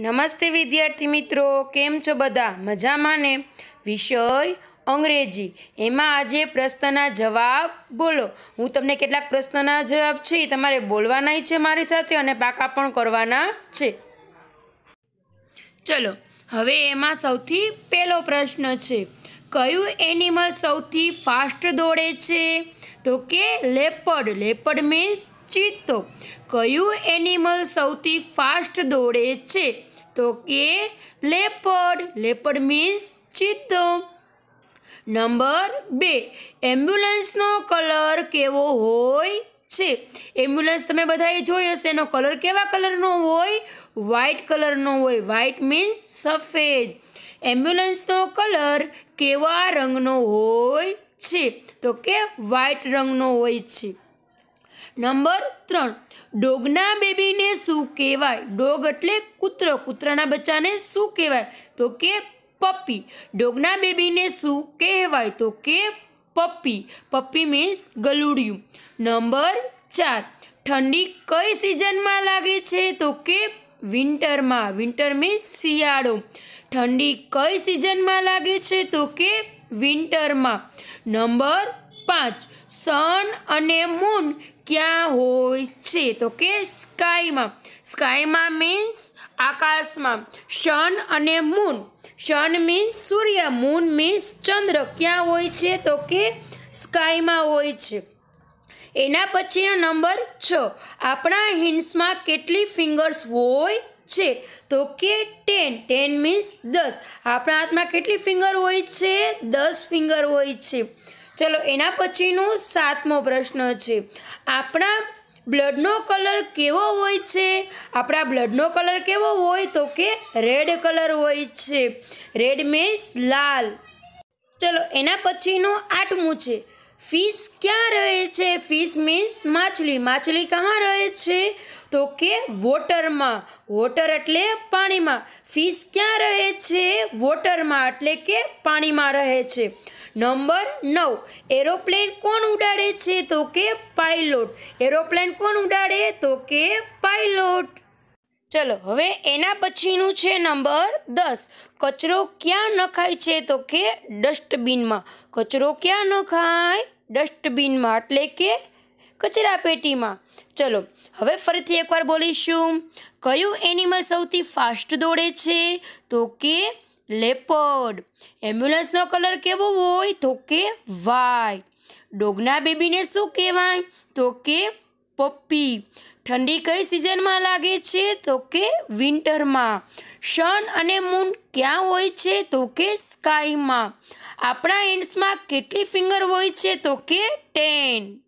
નમસ્તે વિદ્યાર્થી મિત્રો, કેમ છો બધા? મજામાં ને? વિષય અંગ્રેજી. એમાં આજે પ્રશ્નના જવાબ બોલો. હું તમને કેટલાક પ્રશ્નના જવાબ છે તમારે બોલવાના છે મારી સાથે અને પાકા પણ કરવાના છે. ચલો, હવે એમાં સૌથી પહેલો પ્રશ્ન છે. કયું એનિમલ સૌથી ફાસ્ટ દોડે છે? તો કે લેપડ લેપડ મીન્સ ચિત્તો. કયું એનિમલ સૌથી ફાસ્ટ દોડે છે? તો કે લેપડ. લેપડ મીન્સ ચિત્તો. નંબર બે, એમ્બ્યુલન્સનો કલર કેવો હોય છે? એમ્બ્યુલન્સ તમે બધાએ જોઈ હશે. એનો કલર કેવા કલરનો હોય? વ્હાઇટ કલરનો હોય. વ્હાઇટ મીન્સ સફેદ. એમ્બ્યુલન્સનો કલર કેવા રંગનો હોય છે? તો કે વ્હાઇટ રંગનો હોય છે. નંબર ત્રણ. ડોગના બેબીને શું કહેવાય? ડોગ એટલે કૂતરો. કૂતરાના બચ્ચાને શું કહેવાય? તો કે પપ્પી. ડોગના બેબીને શું કહેવાય? તો કે પપ્પી. પપ્પી મીન્સ ગલુડિયું. નંબર ચાર. ઠંડી કઈ સિઝનમાં લાગે છે? તો કે વિન્ટરમાં વિન્ટર મીન્સ શિયાળો. ઠંડી કઈ સિઝનમાં લાગે છે? તો કે વિન્ટરમાં નંબર પાંચ, સન અને મૂન ક્યાં હોય છે? તો કે સ્કાયમાં. સ્કાયમાં મીન્સ આકાશમાં. સન અને મૂન. સન મીન્સ સૂર્ય, મૂન મીન્સ ચંદ્ર. ક્યાં હોય છે? તો કે સ્કાયમાં હોય છે. એના પછીનો નંબર છ. આપણા હિન્ટ્સમાં કેટલી ફિંગર્સ હોય છે? તો કે ટેન. ટેન મીન્સ દસ. આપણા હાથમાં કેટલી ફિંગર હોય છે? દસ ફિંગર હોય છે. ચલો, એના પછીનો સાતમો પ્રશ્ન છે. આપણા બ્લડનો કલર કેવો હોય છે? આપણા બ્લડનો કલર કેવો હોય તો કે રેડ કલર હોય છે. રેડ મીન્સ લાલ. ચલો, એના પછીનું આઠમું છે. ફિશ ક્યાં રહે છે? ફિશ મીન્સ માછલી. માછલી ક્યાં રહે છે? તો કે વોટરમાં. વોટર એટલે પાણીમાં. ફિશ ક્યાં રહે છે? વોટરમાં એટલે કે પાણીમાં રહે છે. નંબર નવ. એરોપ્લેન કોણ ઉડાડે છે? તો કે પાયલોટ. એરોપ્લેન કોણ ઉડાડે? તો કે પાયલોટ. ચલો, હવે એના પછીનું છે નંબર દસ. કચરો ક્યાં નખાય છે તો કે ડસ્ટબિનમાં? કચરો ક્યાં નખાય? ડસ્ટબિનમાં, એટલે કે કચરા પેટીમાં. ચલો, હવે ફરીથી એકવાર બોલીશું. કયું એનિમલ સૌથી ફાસ્ટ દોડે છે તો કે લેપર્ડ એમ્બ્યુલન્સનો કલર કેવો હોય તો કે વાય ડોગના બેબીને શું કહેવાય? તો કે પપ્પી. ઠંડી કઈ સિઝનમાં લાગે છે? તો કે વિન્ટરમાં. સન અને મૂન ક્યાં હોય છે? તો કે સ્કાયમાં. આપણા એન્ડ્સમાં કેટલી ફિંગર હોય છે? તો કે ટેન.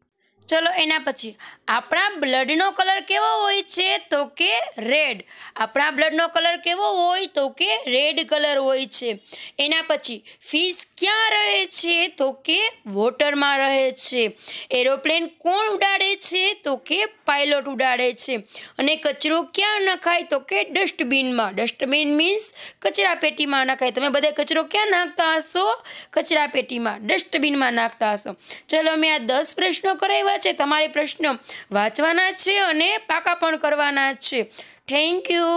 ચલો એના પછી, આપણા બ્લડનો કલર કેવો હોય છે તો કે રેડ. આપણા બ્લડનો કલર કેવો હોય તો કે રેડ કલર હોય છે. એના પછી ફિશ ક્યાં રહે છે તો કે વોટરમાં રહે છે. એરોપ્લેન કોણ ઉડાડે છે તો કે પાયલોટ ઉડાડે છે. અને કચરો ક્યાં નખાય તો કે ડસ્ટબિનમાં. ડસ્ટબિન મીન્સ કચરા પેટીમાં નખાય. તમે બધા કચરો ક્યાં નાખતા હશો? કચરા પેટીમાં, ડસ્ટબિનમાં નાખતા હશો. ચલો મેં આ દસ પ્રશ્નો કરાવ્યા છે તમારે પ્રશ્ન વાંચવાના છે અને પાકા પણ કરવાના છે. Thank you